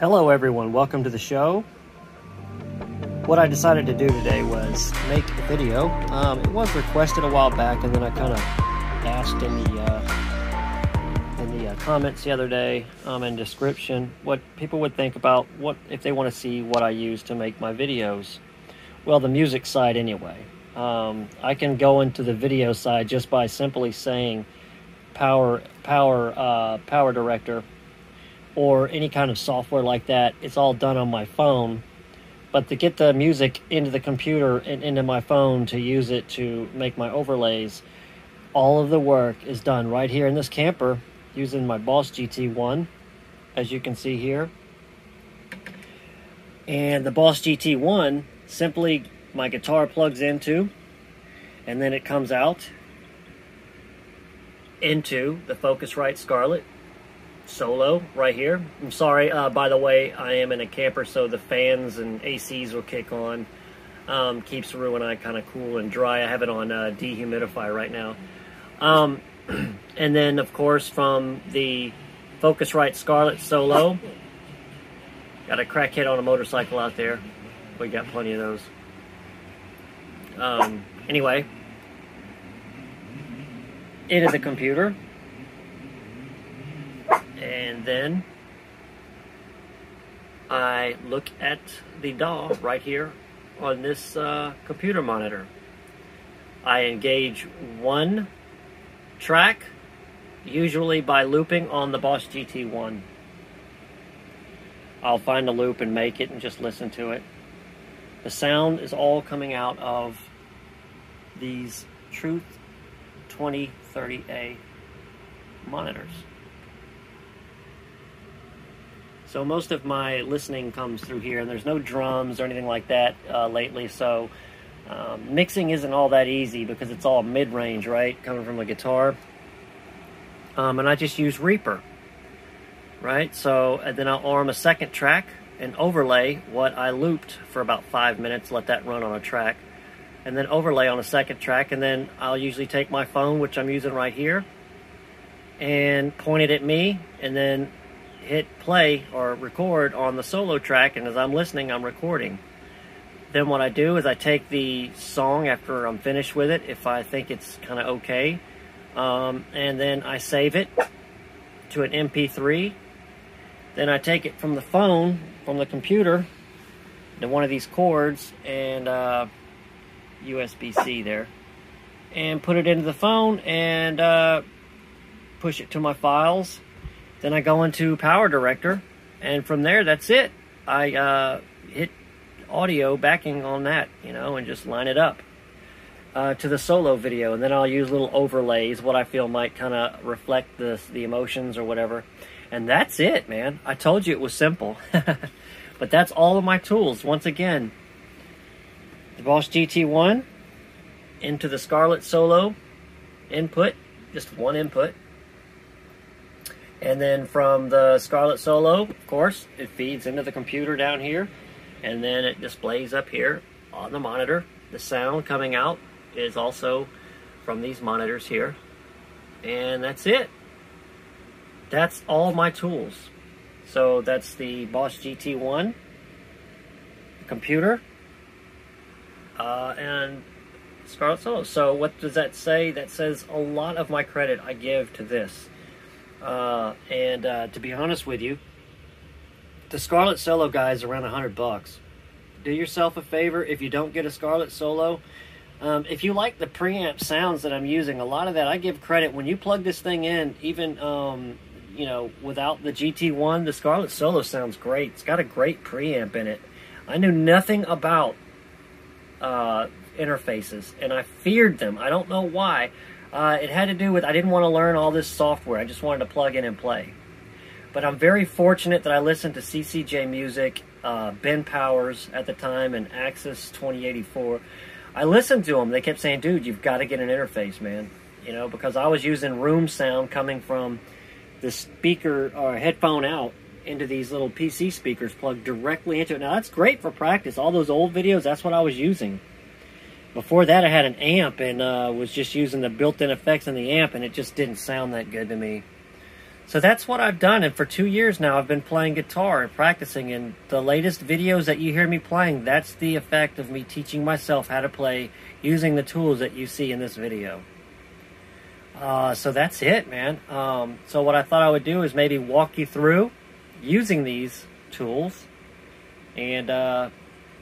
Hello, everyone. Welcome to the show. What I decided to do today was make a video. Um, it was requested a while back, and then I kind of asked in the uh, in the uh, comments the other day um, and description what people would think about what if they want to see what I use to make my videos. Well, the music side anyway. Um, I can go into the video side just by simply saying power power uh, power director or any kind of software like that. It's all done on my phone. But to get the music into the computer and into my phone to use it to make my overlays, all of the work is done right here in this camper using my Boss GT1, as you can see here. And the Boss GT1 simply my guitar plugs into, and then it comes out into the Focusrite Scarlett solo right here. I'm sorry, uh, by the way, I am in a camper, so the fans and ACs will kick on. Um, keeps the and I kind of cool and dry. I have it on uh, dehumidify right now. Um, and then, of course, from the Focusrite Scarlett Solo, got a crackhead on a motorcycle out there. We got plenty of those. Um, anyway, into the computer and then I look at the DAW right here on this uh, computer monitor. I engage one track, usually by looping on the Boss GT1. I'll find a loop and make it and just listen to it. The sound is all coming out of these Truth 2030A monitors. So most of my listening comes through here, and there's no drums or anything like that uh, lately. So um, mixing isn't all that easy because it's all mid-range, right, coming from a guitar. Um, and I just use Reaper, right? So and then I'll arm a second track and overlay what I looped for about five minutes, let that run on a track, and then overlay on a second track. And then I'll usually take my phone, which I'm using right here, and point it at me, and then hit play or record on the solo track, and as I'm listening, I'm recording. Then what I do is I take the song after I'm finished with it, if I think it's kind of okay, um, and then I save it to an MP3. Then I take it from the phone, from the computer, to one of these cords and uh, USB-C there, and put it into the phone and uh, push it to my files then I go into Power Director, and from there, that's it. I uh, hit audio backing on that, you know, and just line it up uh, to the solo video. And then I'll use little overlays, what I feel might kind of reflect the, the emotions or whatever. And that's it, man. I told you it was simple. but that's all of my tools. Once again, the Boss GT1 into the Scarlett Solo input, just one input. And then from the Scarlett Solo, of course, it feeds into the computer down here. And then it displays up here on the monitor. The sound coming out is also from these monitors here. And that's it. That's all my tools. So that's the Boss GT1 computer uh, and Scarlett Solo. So what does that say? That says a lot of my credit I give to this. Uh, and uh, to be honest with you, the Scarlett Solo guy is around a hundred bucks. Do yourself a favor if you don't get a Scarlett Solo. Um, if you like the preamp sounds that I'm using, a lot of that I give credit when you plug this thing in, even um, you know without the GT1, the Scarlett Solo sounds great. It's got a great preamp in it. I knew nothing about uh, interfaces, and I feared them. I don't know why. Uh, it had to do with I didn't want to learn all this software. I just wanted to plug in and play. But I'm very fortunate that I listened to CCJ Music, uh, Ben Powers at the time, and Axis 2084. I listened to them. They kept saying, "Dude, you've got to get an interface, man." You know, because I was using room sound coming from the speaker or headphone out into these little PC speakers plugged directly into it. Now that's great for practice. All those old videos, that's what I was using. Before that, I had an amp and uh, was just using the built-in effects in the amp, and it just didn't sound that good to me. So that's what I've done, and for two years now, I've been playing guitar and practicing. And the latest videos that you hear me playing, that's the effect of me teaching myself how to play using the tools that you see in this video. Uh, so that's it, man. Um, so what I thought I would do is maybe walk you through using these tools, and uh,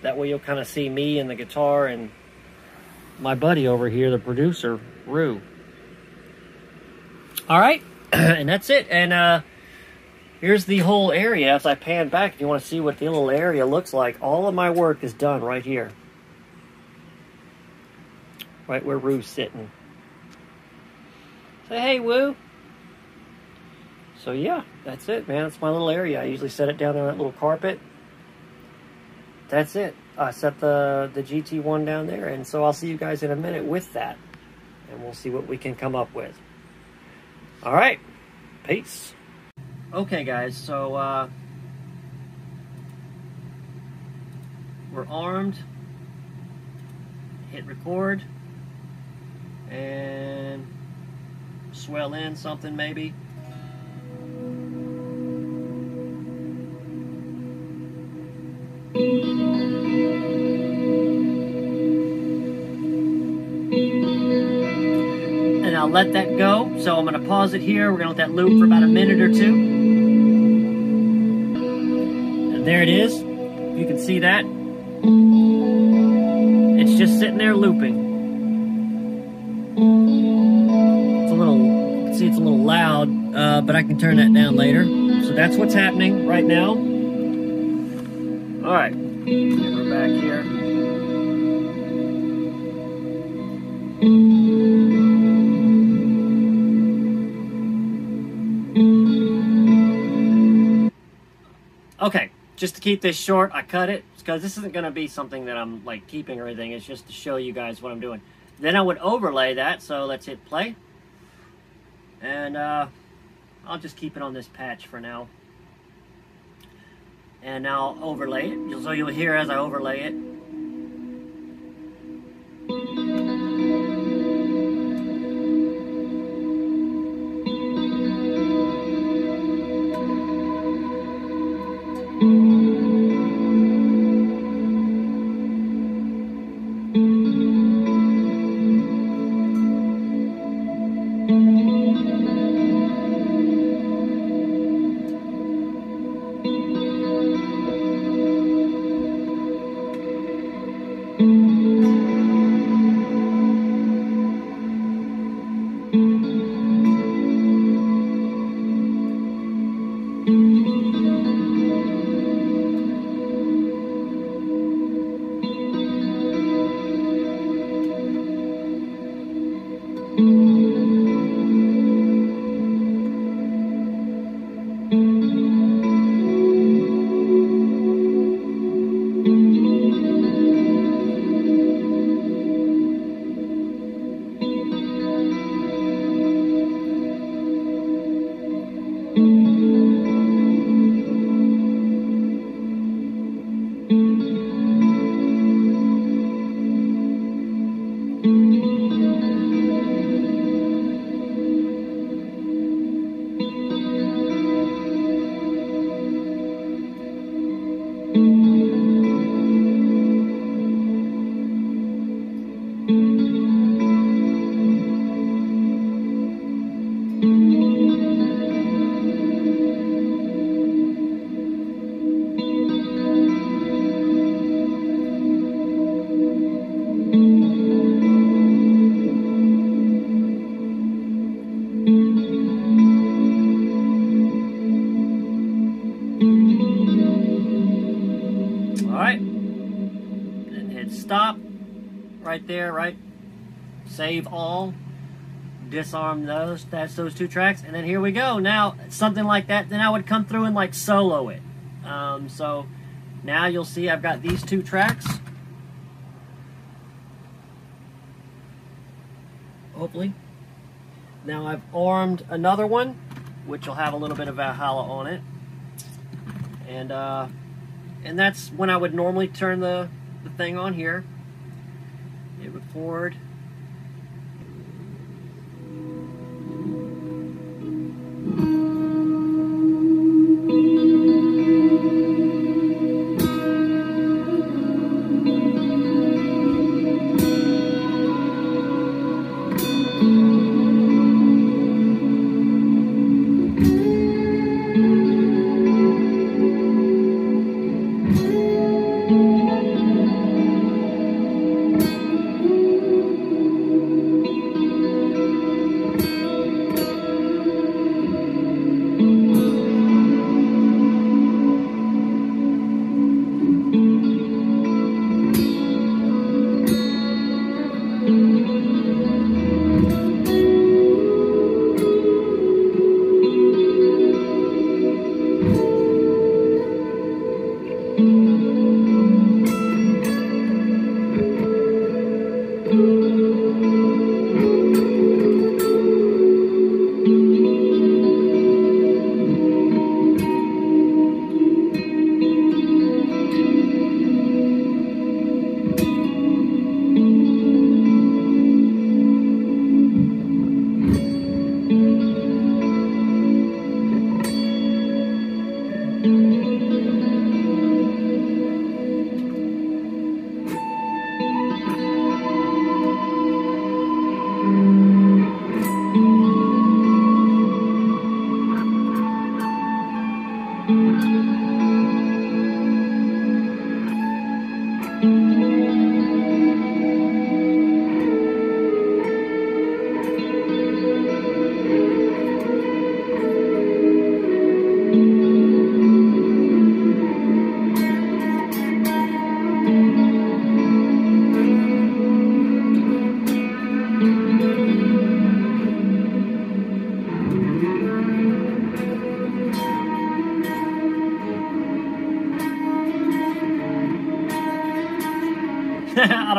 that way you'll kind of see me and the guitar and my buddy over here, the producer, Roo. All right. and that's it. And uh, here's the whole area. As I pan back, if you want to see what the little area looks like, all of my work is done right here. Right where Roo's sitting. Say hey, Roo. So yeah, that's it, man. That's my little area. I usually set it down on that little carpet. That's it. I set the, the GT1 down there, and so I'll see you guys in a minute with that. And we'll see what we can come up with. All right. Peace. Okay, guys. So, uh, we're armed. Hit record. And swell in something, maybe. Let that go. So I'm going to pause it here. We're going to let that loop for about a minute or two. And there it is. You can see that. It's just sitting there looping. It's a little, see it's a little loud, uh, but I can turn that down later. So that's what's happening right now. All right, we're back here. Just to keep this short, I cut it because this isn't going to be something that I'm like keeping or anything. It's just to show you guys what I'm doing. Then I would overlay that, so let's hit play. And uh, I'll just keep it on this patch for now. And now I'll overlay it. So you'll hear as I overlay it. Right there, right? Save all, disarm those, that's those two tracks, and then here we go. Now, something like that, then I would come through and like solo it. Um, so now you'll see I've got these two tracks. Hopefully. Now I've armed another one, which will have a little bit of Valhalla on it. And uh, and that's when I would normally turn the, the thing on here hit record.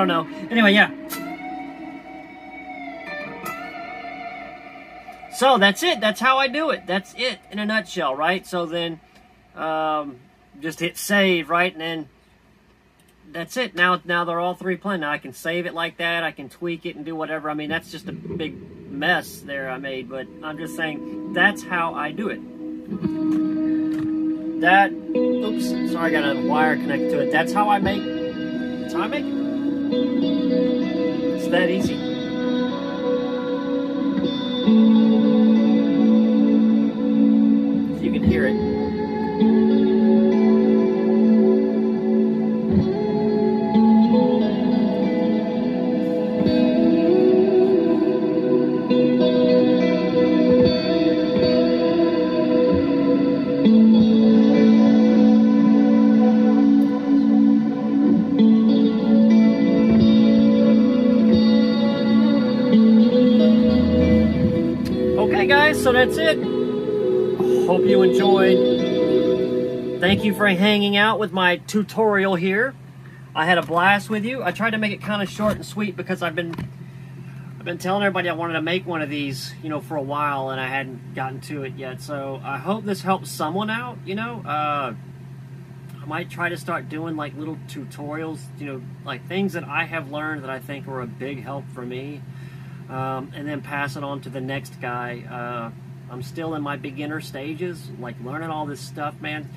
Don't know. Anyway, yeah. So that's it. That's how I do it. That's it in a nutshell, right? So then, um, just hit save, right? And then that's it. Now, now they're all three playing. Now I can save it like that. I can tweak it and do whatever. I mean, that's just a big mess there I made. But I'm just saying that's how I do it. That, oops, sorry, I got a wire connected to it. That's how I make, that's how I make it. It's that easy. So that's it. Hope you enjoyed. Thank you for hanging out with my tutorial here. I had a blast with you. I tried to make it kind of short and sweet because I've been I've been telling everybody I wanted to make one of these, you know, for a while and I hadn't gotten to it yet. So I hope this helps someone out, you know. Uh, I might try to start doing like little tutorials, you know, like things that I have learned that I think are a big help for me um, and then pass it on to the next guy. Uh, I'm still in my beginner stages, like learning all this stuff, man.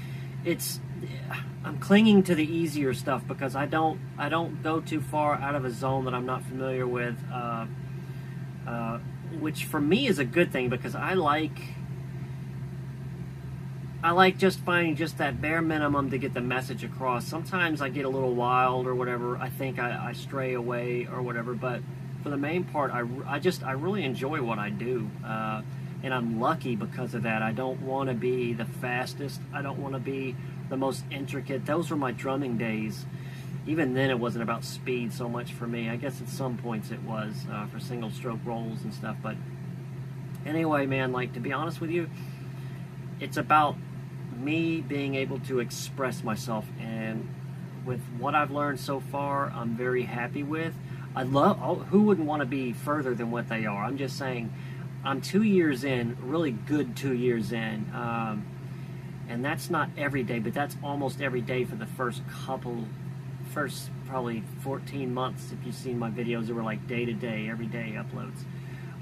It's I'm clinging to the easier stuff because I don't I don't go too far out of a zone that I'm not familiar with, uh, uh, which for me is a good thing because I like I like just finding just that bare minimum to get the message across. Sometimes I get a little wild or whatever. I think I, I stray away or whatever, but for the main part, I, I just I really enjoy what I do, uh, and I'm lucky because of that. I don't want to be the fastest. I don't want to be the most intricate. Those were my drumming days. Even then, it wasn't about speed so much for me. I guess at some points it was uh, for single stroke rolls and stuff. But anyway, man, like to be honest with you, it's about me being able to express myself and with what I've learned so far, I'm very happy with. I love who wouldn't want to be further than what they are. I'm just saying, I'm two years in, really good two years in, um, and that's not every day, but that's almost every day for the first couple, first probably 14 months. If you've seen my videos, they were like day to day, every day uploads.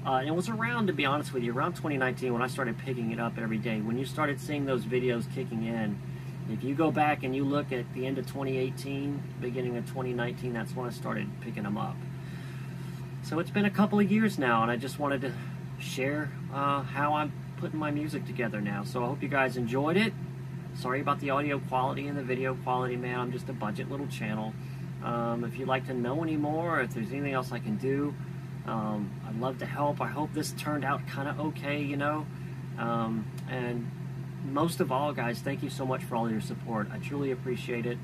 Uh, it was around, to be honest with you, around 2019 when I started picking it up every day. When you started seeing those videos kicking in, if you go back and you look at the end of 2018, beginning of 2019, that's when I started picking them up. So it's been a couple of years now, and I just wanted to share uh, how I'm putting my music together now. So I hope you guys enjoyed it. Sorry about the audio quality and the video quality, man. I'm just a budget little channel. Um, if you'd like to know any more, if there's anything else I can do, um, I'd love to help. I hope this turned out kind of okay, you know. Um, and most of all, guys, thank you so much for all your support. I truly appreciate it.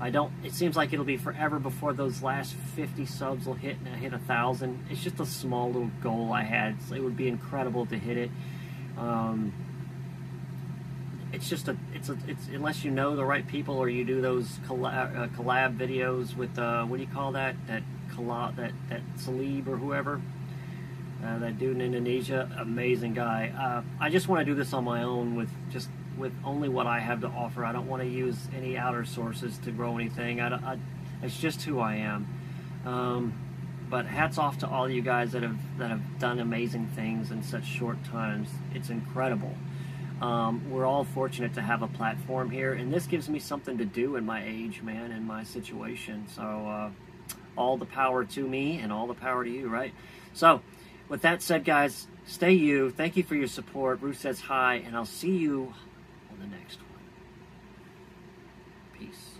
I don't. It seems like it'll be forever before those last 50 subs will hit and I hit a thousand. It's just a small little goal I had. So it would be incredible to hit it. Um, it's just a. It's a. It's unless you know the right people or you do those collab, uh, collab videos with uh, what do you call that? That Kala, that that Salib or whoever, uh, that dude in Indonesia, amazing guy. Uh, I just want to do this on my own with just with only what I have to offer. I don't want to use any outer sources to grow anything. I, I it's just who I am. Um, but hats off to all you guys that have that have done amazing things in such short times. It's incredible. Um, we're all fortunate to have a platform here, and this gives me something to do in my age, man, in my situation. So, uh, all the power to me and all the power to you, right? So, with that said, guys, stay you. Thank you for your support. Bruce says hi, and I'll see you on the next one. Peace.